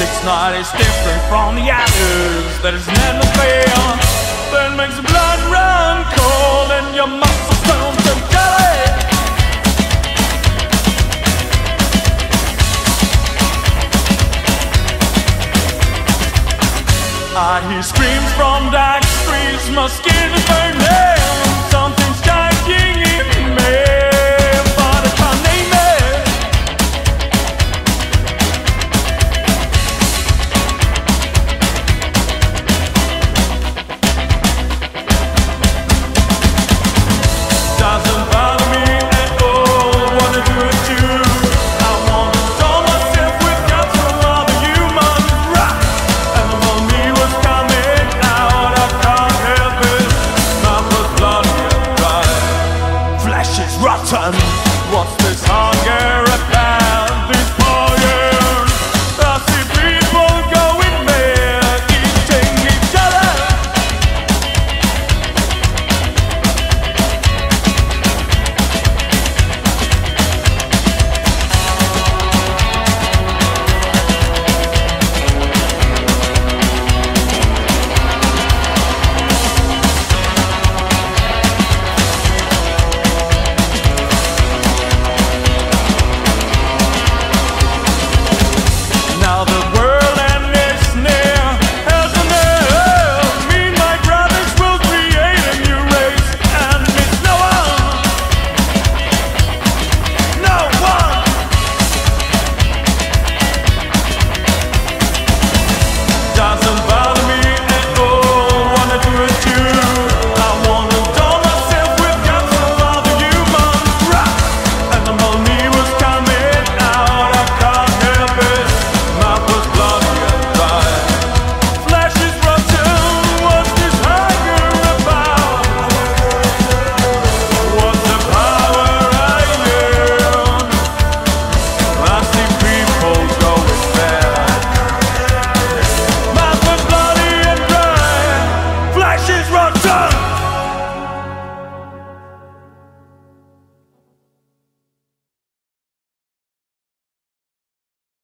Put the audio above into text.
It's not as different from the others that is never fail. That makes the blood run cold and your muscles turn to jelly. I ah, hear screams from dark streets, my skin is burning. forgotten what's this hunger about? shit runs time.